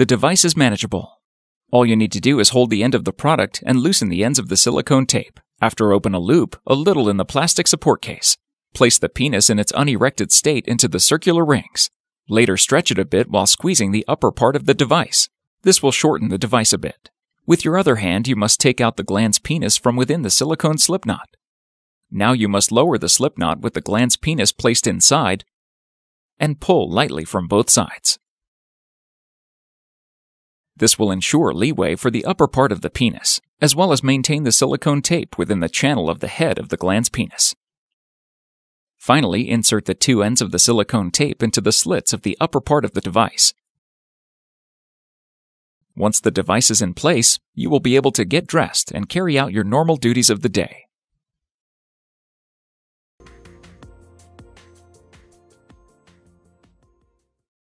The device is manageable. All you need to do is hold the end of the product and loosen the ends of the silicone tape. After open a loop, a little in the plastic support case. Place the penis in its unerected state into the circular rings. Later stretch it a bit while squeezing the upper part of the device. This will shorten the device a bit. With your other hand, you must take out the glans penis from within the silicone slipknot. Now you must lower the slipknot with the glans penis placed inside and pull lightly from both sides. This will ensure leeway for the upper part of the penis, as well as maintain the silicone tape within the channel of the head of the glans penis. Finally, insert the two ends of the silicone tape into the slits of the upper part of the device. Once the device is in place, you will be able to get dressed and carry out your normal duties of the day.